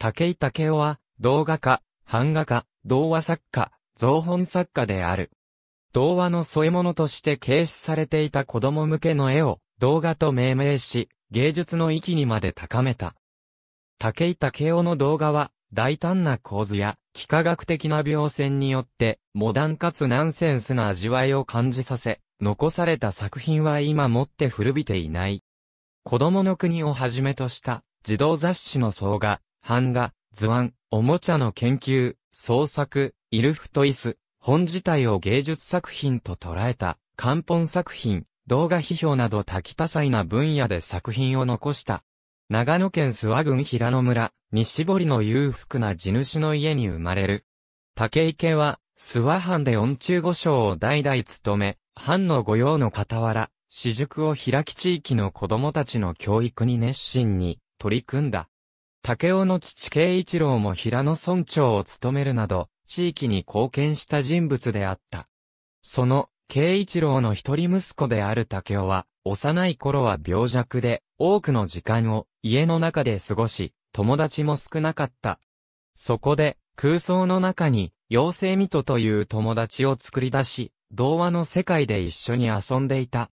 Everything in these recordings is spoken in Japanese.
竹井武雄は、動画家、版画家、童話作家、造本作家である。童話の添え物として掲示されていた子供向けの絵を動画と命名し、芸術の域にまで高めた。竹井武雄の動画は、大胆な構図や、幾何学的な描線によって、モダンかつナンセンスな味わいを感じさせ、残された作品は今もって古びていない。子供の国をはじめとした、児童雑誌の総画、版画、図案、おもちゃの研究、創作、イルフトイス、本自体を芸術作品と捉えた、漢本作品、動画批評など多岐多彩な分野で作品を残した。長野県諏訪郡平野村、西堀の裕福な地主の家に生まれる。竹池は、諏訪藩で恩中御将を代々務め、藩の御用の傍ら、私塾を開き地域の子供たちの教育に熱心に取り組んだ。竹雄の父慶一郎も平野村長を務めるなど、地域に貢献した人物であった。その、慶一郎の一人息子である竹雄は、幼い頃は病弱で、多くの時間を家の中で過ごし、友達も少なかった。そこで、空想の中に、妖精ミトという友達を作り出し、童話の世界で一緒に遊んでいた。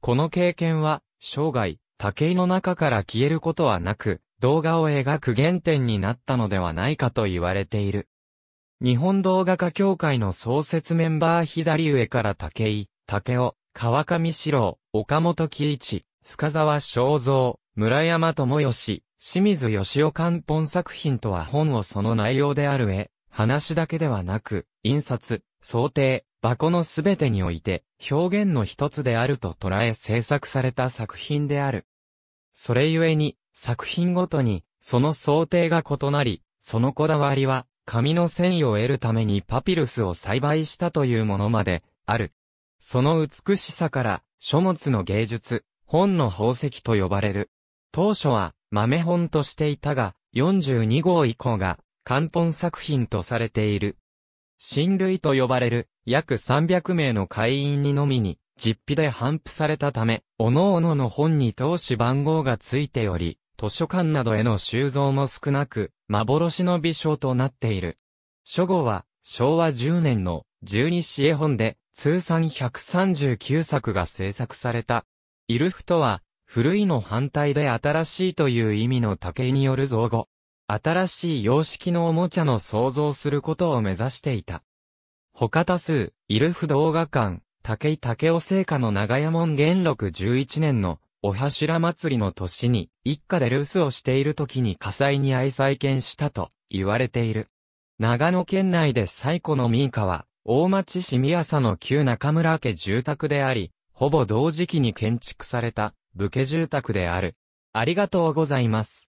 この経験は、生涯、竹井の中から消えることはなく、動画を描く原点になったのではないかと言われている。日本動画家協会の創設メンバー左上から竹井、竹雄、川上史郎、岡本喜一、深沢正蔵、村山智義、清水義雄漢本作品とは本をその内容である絵、話だけではなく、印刷、想定、箱のすべてにおいて、表現の一つであると捉え制作された作品である。それゆえに、作品ごとに、その想定が異なり、そのこだわりは、紙の繊維を得るためにパピルスを栽培したというものまで、ある。その美しさから、書物の芸術、本の宝石と呼ばれる。当初は、豆本としていたが、42号以降が、漢本作品とされている。親類と呼ばれる、約300名の会員にのみに、実費で頒布されたため、各々の本に投資番号がついており、図書館などへの収蔵も少なく、幻の微笑となっている。初号は、昭和10年の十二詩絵本で、通算139作が制作された。イルフとは、古いの反対で新しいという意味の竹による造語。新しい様式のおもちゃの創造することを目指していた。他多数、イルフ動画館、竹井竹雄聖火の長屋門元禄11年のお柱祭りの年に、一家で留守をしている時に火災に遭い再建したと言われている。長野県内で最古の民家は、大町市宮佐の旧中村家住宅であり、ほぼ同時期に建築された武家住宅である。ありがとうございます。